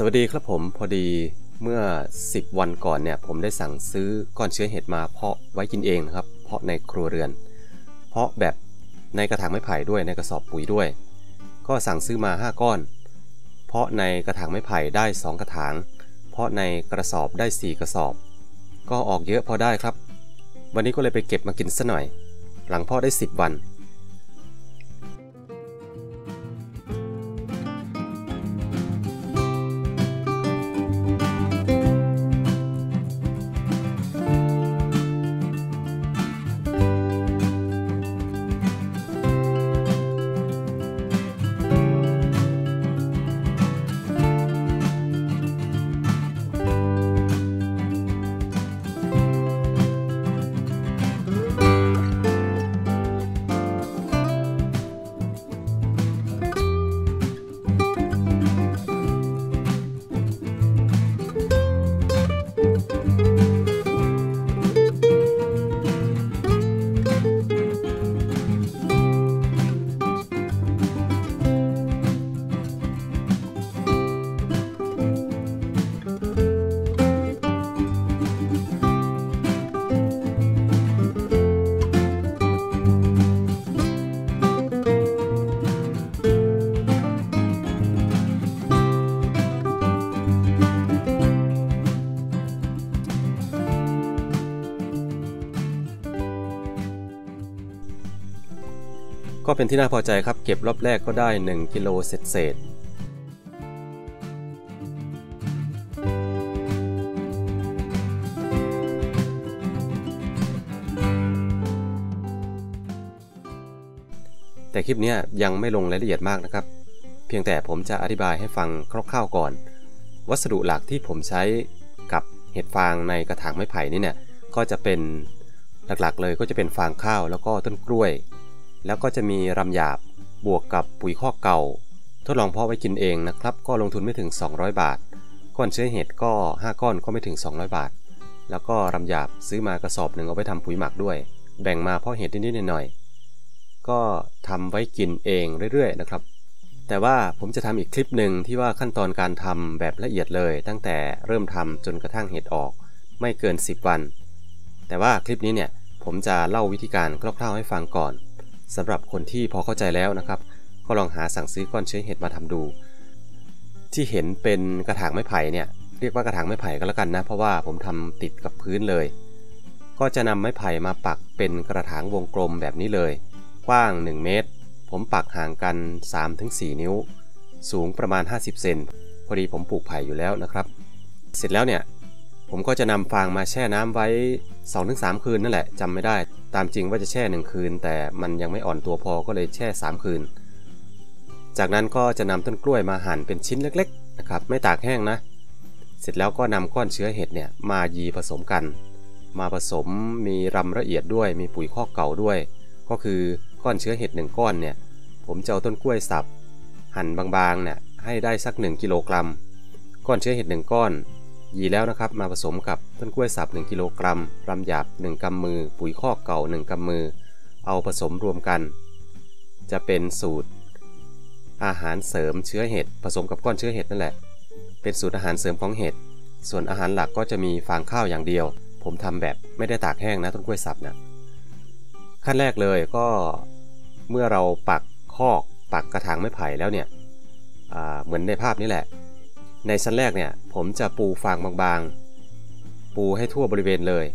สวัสดีครับผมพอดีเมื่อ 10 วันก่อนเนี่ยผมได้สั่งซื้อก้อนเชื้อเห็ดมาเพาะไว้กินเองนะครับ เพาะในครัวเรือน เพาะแบบในกระถางไม้ไผ่ด้วยในกระสอบปุ๋ยด้วย ก็สั่งซื้อมา 5 ก้อน เพาะในกระถางไม้ไผ่ได้ 2 กระถาง เพาะในกระสอบได้ 4 กระสอบ ก็ออกเยอะพอได้ครับ วันนี้ก็เลยไปเก็บมากินซะหน่อย หลังเพาะได้ 10 วัน ก็เป็นที่น่าพอใจครับเก็บรอบแรกก็ได้ 1 กิโลเศษเศษแต่คลิปนี้ยังไม่ลงรายละเอียดมากนะครับ เพียงแต่ผมจะอธิบายให้ฟังคร่าวๆก่อน วัสดุหลักที่ผมใช้กับเห็ดฟางในกระถางไม้ไผ่นี่เนี่ยก็จะเป็นหลักๆเลยก็จะเป็นฟางข้าวแล้วก็ต้นกล้วย แล้วก็จะมีรำหยาบบวกกับปุ๋ยคอกเก่า ทดลองเพาะไว้กินเองนะครับ ก็ลงทุนไม่ถึง 200 บาท ก้อนเชื้อเห็ดก็ 5 ก้อนก็ไม่ถึง 200 บาท แล้วก็รำหยาบซื้อมากระสอบหนึ่งเอาไปทำปุ๋ยหมักด้วย แบ่งมาเพาะเห็ดนิดๆหน่อยๆก็ทำไว้กินเองเรื่อยๆนะครับ แต่ว่าผมจะทำอีกคลิปหนึ่งที่ว่าขั้นตอนการทำแบบละเอียดเลย ตั้งแต่เริ่มทำจนกระทั่งเห็ดออก ไม่เกิน 10 วัน แต่ว่าคลิปนี้เนี่ยผมจะเล่าวิธีการคร่าวๆให้ฟังก่อน สำหรับคนที่พอเข้าใจแล้วนะครับ ก็ลองหาสั่งซื้อก้อนเชื้อเห็ดมาทำดู ที่เห็นเป็นกระถางไม้ไผ่เนี่ยเรียกว่ากระถางไม้ไผ่ก็แล้วกันนะ เพราะว่าผมทำติดกับพื้นเลย ก็จะนำไม้ไผ่มาปักเป็นกระถางวงกลมแบบนี้เลย กว้าง 1 เมตร ผมปักห่างกัน 3-4 นิ้ว สูงประมาณ 50 เซนพอดีผมปลูกไผ่อยู่แล้วนะครับ เสร็จแล้วเนี่ยผมก็จะนำฟางมาแช่น้ำไว้ 2-3 คืนนั่นแหละจำไม่ได้ ตามจริงว่าจะแช่1คืน แต่มันยังไม่อ่อนตัวพอก็เลยแช่ 3 คืน จากนั้นก็จะนำต้นกล้วยมาหั่นเป็นชิ้นเล็กๆนะครับไม่ตากแห้งนะ เสร็จแล้วก็นำก้อนเชื้อเห็ดเนี่ยมายีผสมกัน มาผสมมีรำละเอียดด้วยมีปุ๋ยข้อเก่าด้วย ก็คือก้อนเชื้อเห็ด1ก้อนเนี่ยผมจะเอาต้นกล้วยสับ หั่นบางๆเนี่ยให้ได้สัก 1 กิโลกรัม ก้อนเชื้อเห็ด1ก้อน ยีแล้วนะครับมาผสมกับต้นกล้วยสับ 1 กิโลกรัมรำหยาบ 1กำมือ ปุ๋ยคอกเก่า 1กำมือ เอาผสมรวมกัน จะเป็นสูตร อาหารเสริมเชื้อเห็ดผสมกับก้อนเชื้อเห็ดนั่นแหละ เป็นสูตรอาหารเสริมของเห็ด ส่วนอาหารหลักก็จะมีฟางข้าวอย่างเดียว ผมทำแบบไม่ได้ตากแห้งนะต้นกล้วยสับนะขั้นแรกเลยก็เมื่อเราปักคอกปักกระถางไม้ไผ่แล้วเนี่ยเหมือนในภาพนี้แหละ ในชั้นแรกเนี่ยผมจะปูฟางบางๆ ปูให้ทั่วบริเวณเลย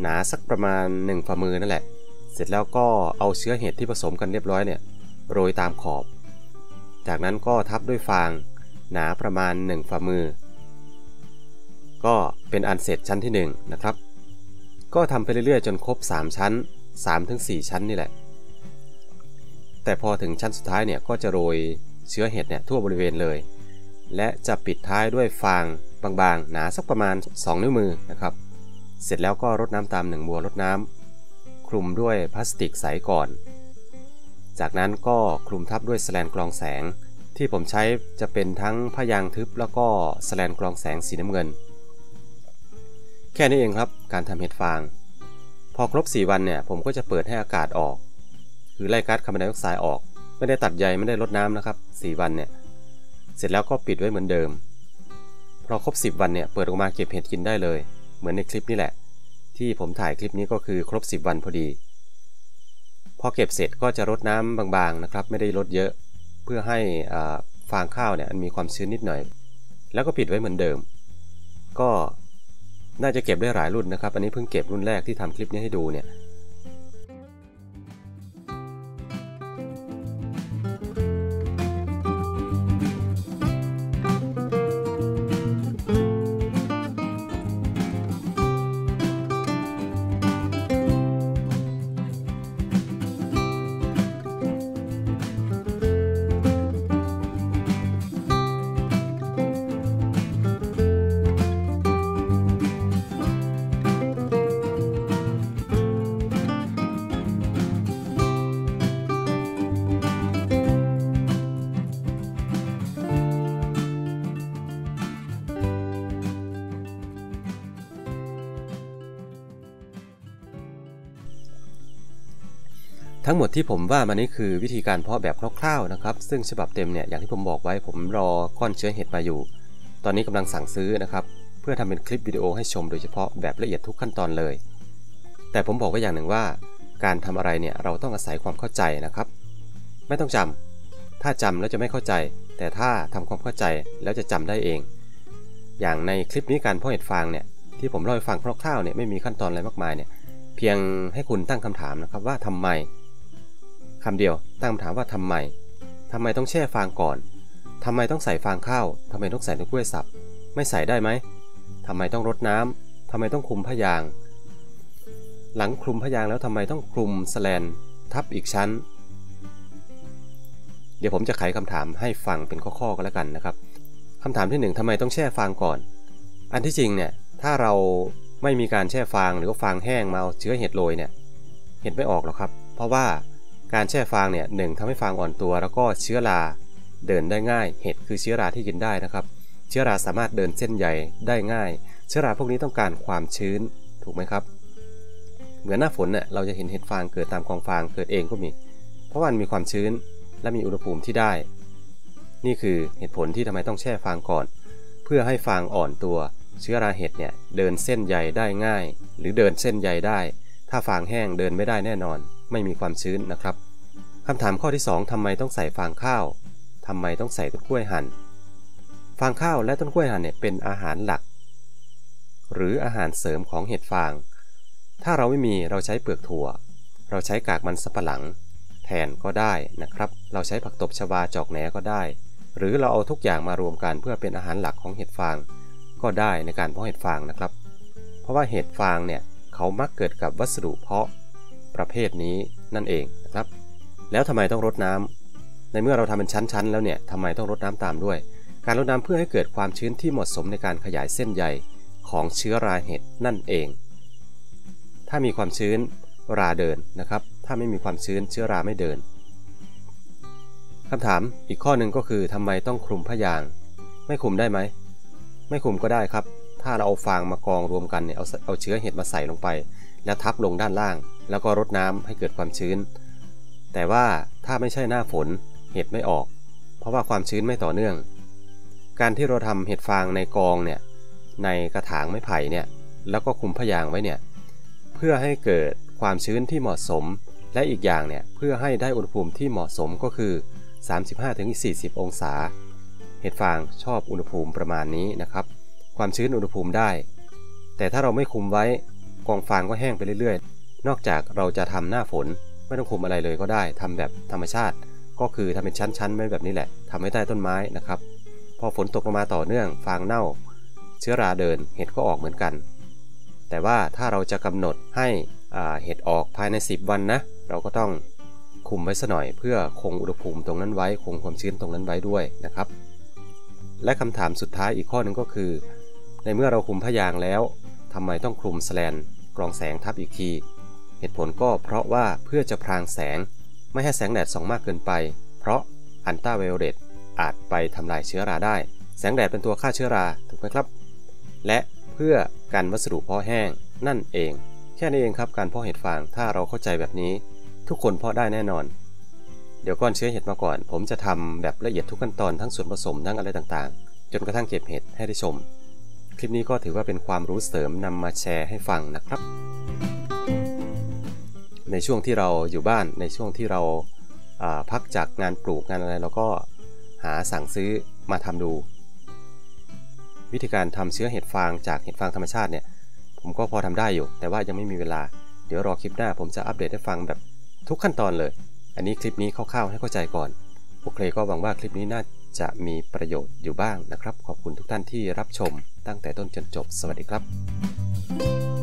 หนาสักประมาณ 1 ฝ่ามือนั่นแหละ เสร็จแล้วก็เอาเชื้อเห็ดที่ผสมกันเรียบร้อยเนี่ยโรยตามขอบ จากนั้นก็ทับด้วยฟางหนาประมาณ 1 ฝ่ามือ ก็เป็นอันเสร็จชั้นที่ 1 นะครับ ก็ทำไปเรื่อยๆ จนครบ 3 ชั้น 3-4 ชั้นนี่แหละ แต่พอถึงชั้นสุดท้ายเนี่ยก็จะโรยเชื้อเห็ดเนี่ยทั่วบริเวณเลย และจะปิดท้ายด้วยฟางบางๆ หนาสักประมาณ 2 นิ้วมือนะครับ เสร็จแล้วก็รดน้ำตามหนึ่งบัวรดน้ำคลุมด้วยพลาสติกใสก่อน จากนั้นก็คลุมทับด้วยสแลนกรองแสง ที่ผมใช้จะเป็นทั้งผ้ายางทึบแล้วก็สแลนกรองแสงสีน้ำเงิน แค่นี้เองครับการทำเห็ดฟาง พอครบ 4 วันเนี่ยผมก็จะเปิดให้อากาศออก คือไล่ก๊าซคาร์บอนไดออกไซด์ออก ไม่ได้ตัดใยไม่ได้ลดน้ำนะครับ 4 วันเนี่ย เสร็จแล้วก็ปิดไว้เหมือนเดิม พอครบ 10 วันเนี่ยเปิดออกมาเก็บเห็ดกินได้เลย เหมือนในคลิปนี้แหละ ที่ผมถ่ายคลิปนี้ก็คือครบ 10 วันพอดี พอเก็บเสร็จก็จะรดน้ำบางๆนะครับ ไม่ได้รดเยอะ เพื่อให้ฟางข้าวเนี่ยมีความชื้นนิดหน่อย แล้วก็ปิดไว้เหมือนเดิม ก็น่าจะเก็บได้หลายรุ่นนะครับ อันนี้เพิ่งเก็บรุ่นแรกที่ทำคลิปนี้ให้ดูเนี่ย ทั้งหมดที่ผมว่ามานี้คือวิธีการเพาะแบบคร่าวๆนะครับ ซึ่งฉบับเต็มเนี่ยอย่างที่ผมบอกไว้ผมรอก้อนเชื้อเห็ดมาอยู่ ตอนนี้กำลังสั่งซื้อนะครับ เพื่อทำเป็นคลิปวิดีโอให้ชมโดยเฉพาะแบบละเอียดทุกขั้นตอนเลย แต่ผมบอกไว้อย่างหนึ่งว่า การทำอะไรเนี่ยเราต้องอาศัยความเข้าใจนะครับ ไม่ต้องจำถ้าจำแล้วจะไม่เข้าใจ แต่ถ้าทำความเข้าใจแล้วจะจำได้เอง อย่างในคลิปนี้การเพาะเห็ดฟางเนี่ยที่ผมเล่าให้ฟังคร่าวๆเนี่ยไม่มีขั้นตอนอะไรมากมายเนี่ยเพียงให้คุณตั้งคำถามนะครับว่าทำไม คำเดียวตั้งคำถามว่าทำไมทำไมต้องแช่ฟางก่อนทำไมต้องใส่ฟางข้าวทำไมต้องใส่ต้นกล้วยสับ ไม่ใส่ได้ไหมทำไมต้องรดน้ำทำไมต้องคลุมผ้ายาง หลังคลุมผ้ายางแล้วทำไมต้องคลุมสแลนทับอีกชั้น เดี๋ยวผมจะไขคำถามให้ฟังเป็นข้อๆกันแล้วกันนะครับคำถามที่ 1ทำไมต้องแช่ฟางก่อน อันที่จริงเนี่ยถ้าเราไม่มีการแช่ฟางหรือว่าฟางแห้งมาเชื้อเห็ดโรยเนี่ยเห็ดไม่ออกหรอกครับ เพราะว่า การแช่ฟางเนี่ยหนึ่งทำให้ฟางอ่อนตัว แล้วก็เชื้อราเดินได้ง่าย เห็ดคือเชื้อราที่กินได้นะครับ เชื้อราสามารถเดินเส้นใหญ่ได้ง่าย เชื้อราพวกนี้ต้องการความชื้นถูกไหมครับ เหมือนหน้าฝนเนี่ยเราจะเห็นเห็ดฟางเกิดตามกองฟางเกิดเองก็มี เพราะมันมีความชื้นและมีอุณหภูมิที่ได้ นี่คือเหตุผลที่ทำไมต้องแช่ฟางก่อน เพื่อให้ฟางอ่อนตัว เชื้อราเห็ดเนี่ยเดินเส้นใยได้ง่าย หรือเดินเส้นใยได้ ถ้าฟางแห้งเดินไม่ได้แน่นอน ไม่มีความชื้นนะครับคำถามข้อที่ 2ทำไมต้องใส่ฟางข้าวทำไมต้องใส่ต้นกล้วยหั่น ฟางข้าวและต้นกล้วยหั่นเนี่ยเป็นอาหารหลัก หรืออาหารเสริมของเห็ดฟาง ถ้าเราไม่มีเราใช้เปลือกถั่ว เราใช้กากมันสับปะหลัง แทนก็ได้นะครับ เราใช้ผักตบชวาจอกแหนก็ได้ หรือเราเอาทุกอย่างมารวมกันเพื่อเป็นอาหารหลักของเห็ดฟาง ก็ได้ในการเพาะเห็ดฟางนะครับ เพราะว่าเห็ดฟางเนี่ยเขามักเกิดกับวัสดุเพาะ ประเภทนี้นั่นเองนะครับ แล้วทำไมต้องรดน้ำในเมื่อเราทำเป็นชั้นๆ แล้วเนี่ยทำไมต้องรดน้ำตามด้วย การรดน้ำเพื่อให้เกิดความชื้นที่เหมาะสมในการขยายเส้นใยของเชื้อราเห็ดนั่นเอง ถ้ามีความชื้นราเดินนะครับ ถ้าไม่มีความชื้นเชื้อราไม่เดินคำถามอีกข้อหนึ่งก็คือทำไมต้องคลุมผ้ายาง ไม่คลุมได้ไหม ไม่คลุมก็ได้ครับ ถ้าเราเอาฟางมากองรวมกันเนี่ยเอาเอาเชื้อเห็ดมาใส่ลงไป แล้วทับลงด้านล่าง แล้วก็รดน้ำให้เกิดความชื้น แต่ว่าถ้าไม่ใช่หน้าฝนเห็ดไม่ออก เพราะว่าความชื้นไม่ต่อเนื่อง การที่เราทำเห็ดฟางในกองเนี่ยในกระถางไม้ไผ่เนี่ยแล้วก็คุมพยางไว้เนี่ยเพื่อให้เกิดความชื้นที่เหมาะสม และอีกอย่างเนี่ยเพื่อให้ได้อุณหภูมิที่เหมาะสมก็คือ 35-40 องศา เห็ดฟางชอบอุณหภูมิประมาณนี้นะครับ ความชื้นอุณหภูมิได้ แต่ถ้าเราไม่คุมไว้กองฟางก็แห้งไปเรื่อย นอกจากเราจะทำหน้าฝนไม่ต้องคุมอะไรเลยก็ได้ทำแบบธรรมชาติ ก็คือทำเป็นชั้นๆไม่แบบนี้แหละทำให้ใต้ต้นไม้นะครับ พอฝนตกลงมาต่อเนื่อง ฟางเน่า เชื้อราเดินเห็ดก็ออกเหมือนกัน แต่ว่าถ้าเราจะกำหนดให้เห็ดออกภายใน 10 วันนะ เราก็ต้องคุมไว้สัหน่อย เพื่อคงอุณหภูมิตรงนั้นไว้คงความชื้นตรงนั้นไว้ด้วยนะครับ และคำถามสุดท้ายอีกข้อหนึ่งก็คือ ในเมื่อเราคุมพยางแล้วทำไมต้องคลุมแสลนกรองแสงทับอีกที ตุผลก็เพราะว่าเพื่อจะพรางแสง ไม่ให้แสงแดดส่องมากเกินไป เพราะอันต้าไวโอเลตอาจไปทำลายเชื้อราได้ แสงแดดเป็นตัวฆ่าเชื้อราถูกไหมครับ และเพื่อกันวัสดุเพาะแห้งนั่นเอง แค่นี้เองครับการเพาะเห็ดฟางถ้าเราเข้าใจแบบนี้ ทุกคนเพาะได้แน่นอน เดี๋ยวก่อนเชื้อเห็ดมาก่อน ผมจะทำแบบละเอียดทุกขั้นตอนทั้งส่วนผสมทั้งอะไรต่างๆ จนกระทั่งเก็บเห็ดให้ได้ชม คลิปนี้ก็ถือว่าเป็นความรู้เสริมนำมาแชร์ให้ฟังนะครับ ในช่วงที่เราอยู่บ้านในช่วงที่เราพักจากงานปลูกงานอะไรเราก็หาสั่งซื้อมาทำดู วิธีการทำเชื้อเห็ดฟางจากเห็ดฟางธรรมชาติเนี่ยผมก็พอทำได้อยู่ แต่ว่ายังไม่มีเวลา เดี๋ยวรอคลิปหน้าผมจะอัปเดตให้ฟังแบบทุกขั้นตอนเลย อันนี้คลิปนี้คร่าวๆให้เข้าใจก่อนโอเคก็หวังว่าคลิปนี้น่าจะมีประโยชน์อยู่บ้างนะครับ ขอบคุณทุกท่านที่รับชมตั้งแต่ต้นจนจบ สวัสดีครับ